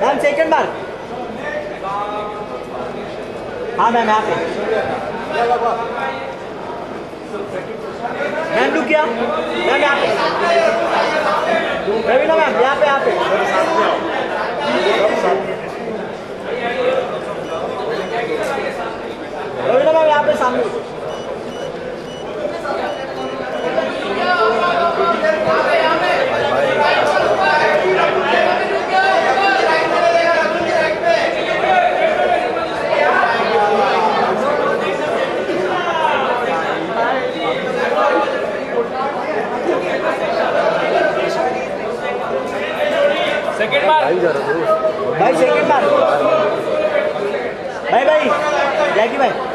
Ma'am second बार। हाँ ma'am, यहाँ पे। मैम रुक गया मैम, यहाँ पे। रवीना मैम, यहाँ पे यहाँ पे रवीना मैम यहाँ पे सामने सेकंड बार भाई सेकंड बार भाई भाई जैकी भाई।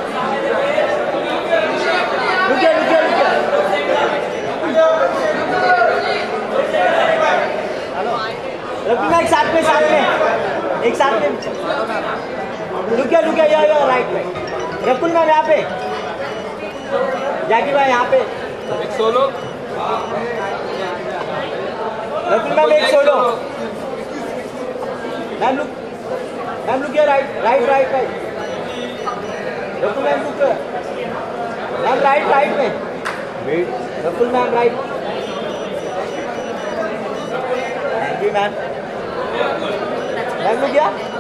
में साथ में। एक साथ में। रुकिए रुकिए यहाँ यहाँ राइट में। रकुल मैम यहाँ पे। जैकी भाई यहाँ पे। एक सोलो रकुल मैम एक solo ma'am look ma'am look right right right right Rakul ma'am look. Ma'am right right में। Rakul ma'am right thank you ma'am ma'am look